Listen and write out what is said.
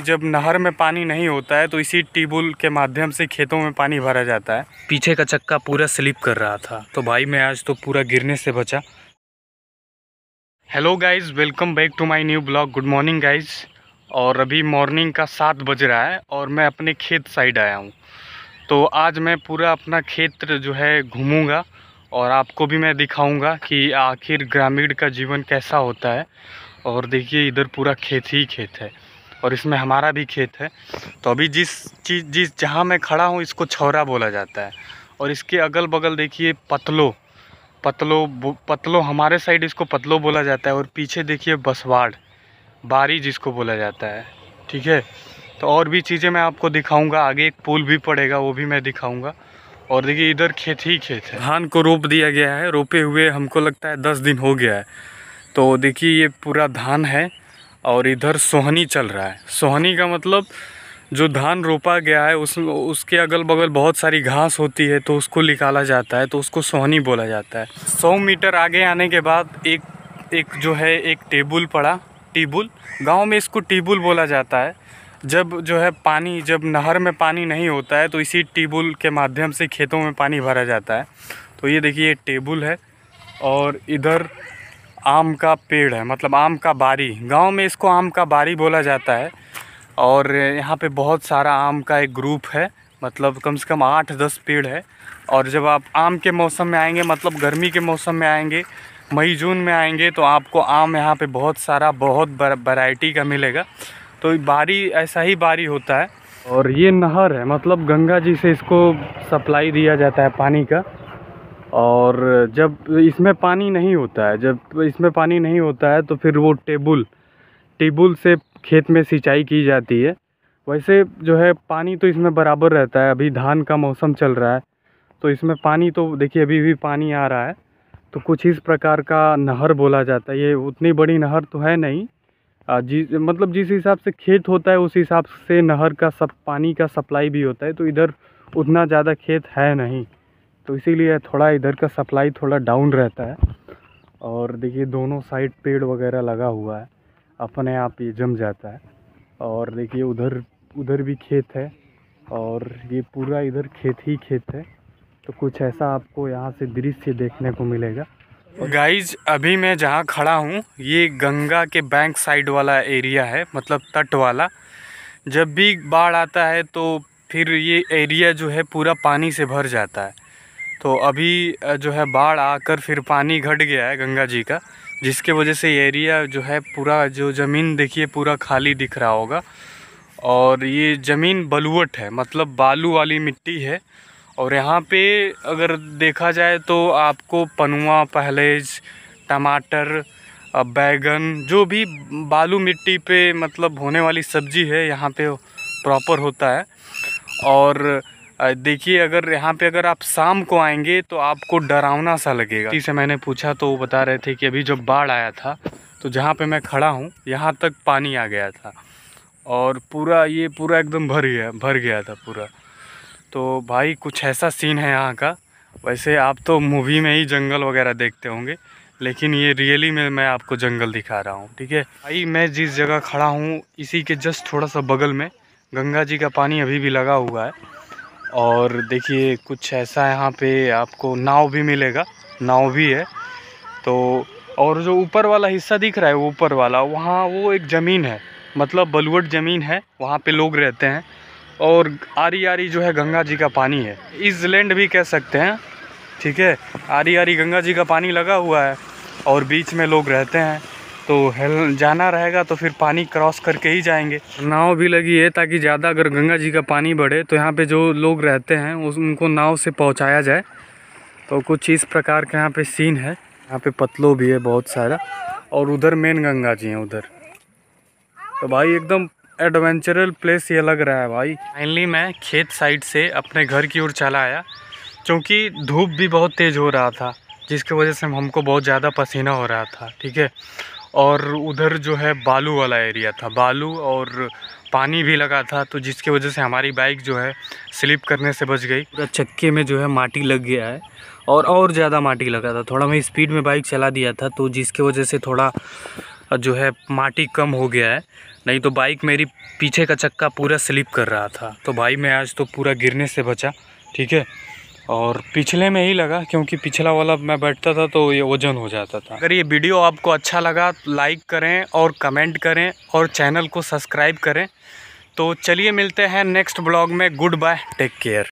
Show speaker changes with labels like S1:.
S1: जब नहर में पानी नहीं होता है तो इसी ट्यूबवेल के माध्यम से खेतों में पानी भरा जाता है। पीछे का चक्का पूरा स्लिप कर रहा था तो भाई मैं आज तो पूरा गिरने से बचा। Hello guys welcome back to my new blog good morning guys और अभी मॉर्निंग का सात बज रहा है और मैं अपने खेत साइड आया हूँ। तो आज मैं पूरा अपना खेत जो है घूमूँगा और आपको भी मैं दिखाऊँगा कि आखिर ग्रामीण का जीवन कैसा होता है। और देखिए, इधर पूरा खेत ही खेत है। और इसमें हमारा भी खेत है। तो अभी जिस चीज़, जिस, जहाँ मैं खड़ा हूँ, इसको छौरा बोला जाता है। और इसके अगल बगल देखिए पतलो पतलो पतलो हमारे साइड इसको पतलो बोला जाता है और पीछे देखिए बसवाड़, बारी जिसको बोला जाता है। ठीक है? तो और भी चीज़ें मैं आपको दिखाऊँगा, आगे एक पुल भी पड़ेगा, वो भी मैं दिखाऊँगा। और देखिए इधर खेत ही खेत है। धान को रोप दिया गया है, रोपे हुए हमको लगता है दस दिन हो गया है। तो देखिए ये पूरा धान है। और इधर सोहनी चल रहा है। सोहनी का मतलब जो धान रोपा गया है, उस, उसके अगल बगल बहुत सारी घास होती है तो उसको निकाला जाता है तो उसको सोहनी बोला जाता है। सौ मीटर आगे आने के बाद एक एक जो है, एक टेबुल पड़ा। टीबुल? गाँव में इसको टीबुल बोला जाता है। जब जो है पानी, जब नहर में पानी नहीं होता है तो इसी टीबुल के माध्यम से खेतों में पानी भरा जाता है। तो ये देखिए टेबुल है और इधर आम का पेड़ है मतलब आम का बारी। गाँव में इसको आम का बारी बोला जाता है और यहाँ पे बहुत सारा आम का एक ग्रुप है मतलब कम से कम आठ दस पेड़ है। और जब आप आम के मौसम में आएँगे मतलब गर्मी के मौसम में आएँगे, मई, जून में आएँगे तो आपको आम यहाँ पे बहुत सारा, बहुत वैरायटी का मिलेगा। तो बारी, ऐसा ही बारी होता है। और ये नहर है मतलब गंगा जी से इसको सप्लाई दिया जाता है पानी का। और जब इसमें पानी नहीं होता है, जब इसमें पानी नहीं होता है तो फिर वो टेबुल टेबुल से खेत में सिंचाई की जाती है। वैसे जो है, पानी तो इसमें बराबर रहता है। अभी धान का मौसम चल रहा है तो इसमें पानी तो देखिए, अभी भी पानी आ रहा है। तो कुछ इस प्रकार का नहर बोला जाता है। ये उतनी बड़ी नहर तो है नहीं। जी मतलब जिस हिसाब से खेत होता है, उस हिसाब से नहर का सब, पानी का सप्लाई भी होता है। तो इधर उतना ज़्यादा खेत है नहीं। तो इसीलिए थोड़ा इधर का सप्लाई थोड़ा डाउन रहता है। और देखिए, दोनों साइड पेड़ वगैरह लगा हुआ है। अपने आप ये जम जाता है। और देखिए, उधर उधर भी खेत है। और ये पूरा इधर खेत ही खेत है। तो कुछ ऐसा आपको यहाँ से दृश्य देखने को मिलेगा। गाइज़ अभी मैं जहाँ खड़ा हूँ, ये गंगा के बैंक साइड वाला एरिया है मतलब तट वाला। जब भी बाढ़ आता है तो फिर ये एरिया जो है पूरा पानी से भर जाता है। तो अभी जो है बाढ़ आकर फिर पानी घट गया है गंगा जी का, जिसके वजह से एरिया जो है पूरा, जो ज़मीन देखिए पूरा खाली दिख रहा होगा। और ये ज़मीन बलुवट है मतलब बालू वाली मिट्टी है। और यहाँ पे अगर देखा जाए तो आपको पनुआ, पहलेज, टमाटर बैगन, जो भी बालू मिट्टी पे मतलब होने वाली सब्ज़ी है, यहाँ पे प्रॉपर होता है। और देखिए, अगर यहाँ पे अगर आप शाम को आएँगे तो आपको डरावना सा लगेगा। इसी से मैंने पूछा तो वो बता रहे थे कि अभी जब बाढ़ आया था तो जहाँ पे मैं खड़ा हूँ, यहाँ तक पानी आ गया था। और पूरा, ये पूरा एकदम भर गया भर गया था पूरा। तो भाई, कुछ ऐसा सीन है यहाँ का। वैसे आप तो मूवी में ही जंगल वगैरह देखते होंगे, लेकिन ये रियली में, मैं आपको जंगल दिखा रहा हूँ, ठीक है? भाई, मैं जिस जगह खड़ा हूँ, इसी के जस्ट थोड़ा सा बगल में, गंगा जी का पानी अभी भी लगा हुआ है। और देखिए, कुछ ऐसा यहाँ पे आपको नाव भी मिलेगा। नाव भी है। तो और जो ऊपर वाला हिस्सा दिख रहा है, वो ऊपर वाला, वहाँ वो एक ज़मीन है। मतलब बलुवट ज़मीन है, वहाँ पे लोग रहते हैं। और आरी आरी जो है गंगा जी का पानी है। इस लैंड भी कह सकते हैं। ठीक है? आरी आरी गंगा जी का पानी लगा हुआ है और बीच में लोग रहते हैं। तो हेल जाना रहेगा तो फिर पानी क्रॉस करके ही जाएँगे। नाव भी लगी है ताकि ज़्यादा अगर गंगा जी का पानी बढ़े तो यहाँ पे जो लोग रहते हैं, उस उनको नाव से पहुँचाया जाए। तो कुछ इस प्रकार का यहाँ पे सीन है। यहाँ पे पतलो भी है बहुत सारा और उधर मेन गंगा जी हैं उधर। तो भाई एकदम एडवेंचरल प्लेस ये लग रहा है भाई। फाइनली मैं खेत साइड से अपने घर की ओर चला आया, क्योंकि धूप भी बहुत तेज़ हो रहा था, जिसकी वजह से हमको बहुत ज़्यादा पसीना हो रहा था, ठीक है? और उधर जो है बालू वाला एरिया था। बालू और पानी भी लगा था तो जिसकी वजह से हमारी बाइक जो है स्लिप करने से बच गई। पूरा चक्के में जो है माटी लग गया है और और ज़्यादा माटी लगा था। थोड़ा मैं स्पीड में बाइक चला दिया था तो जिसकी वजह से थोड़ा जो है माटी कम हो गया है। नहीं तो बाइक मेरी पीछे का चक्का पूरा स्लिप कर रहा था। तो भाई मैं आज तो पूरा गिरने से बचा, ठीक है? और पिछले में ही लगा, क्योंकि पिछला वाला मैं बैठता था तो ये वज़न हो जाता था। अगर ये वीडियो आपको अच्छा लगा तो लाइक करें और कमेंट करें और चैनल को सब्सक्राइब करें। तो चलिए मिलते हैं नेक्स्ट ब्लॉग में। Goodbye, take care.